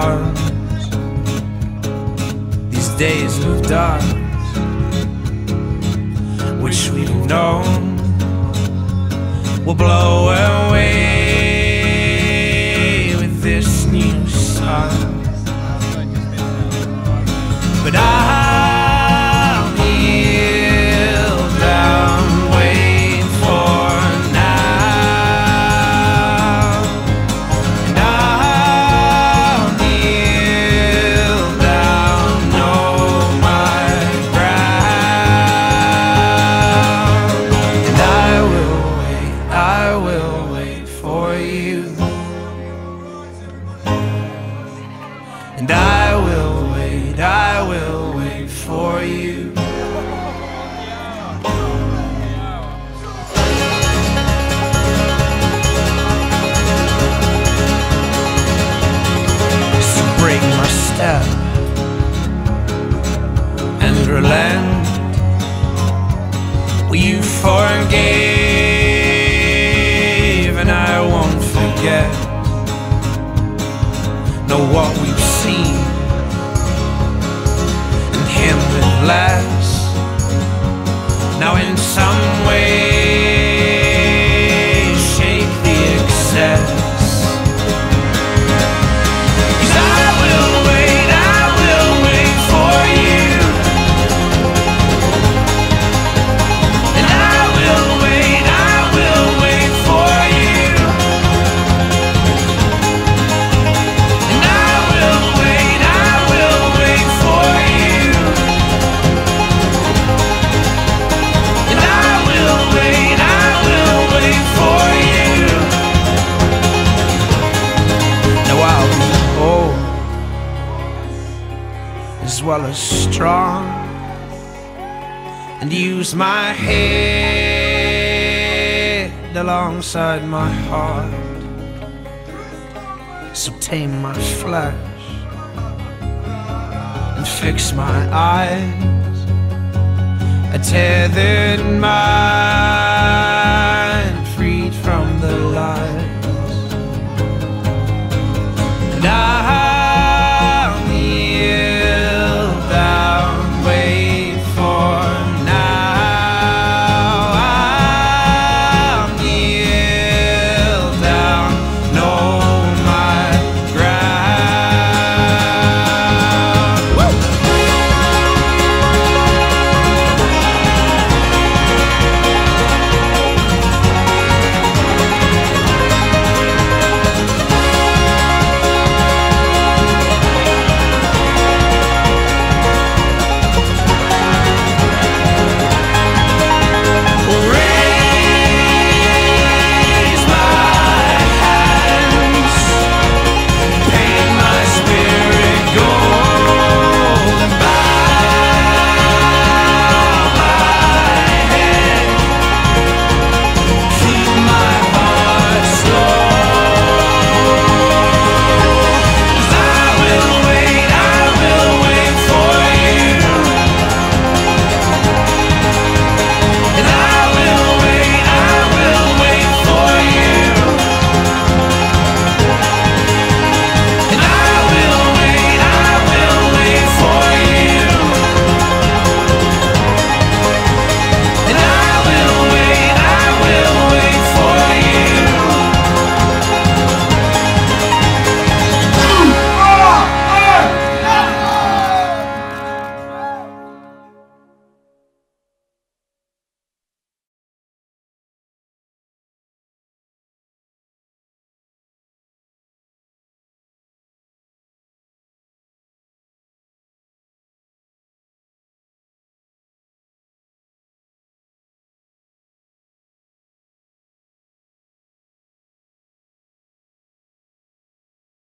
Arms. These days of dark, which we've known, will blow away with this new sun. But I'll for you. So break my step and relent. Will you forgive and I won't forget? know what we've seen less. Now, in some way, as well as strong and use my head alongside my heart. So tame my flesh and fix my eyes. A tethered mind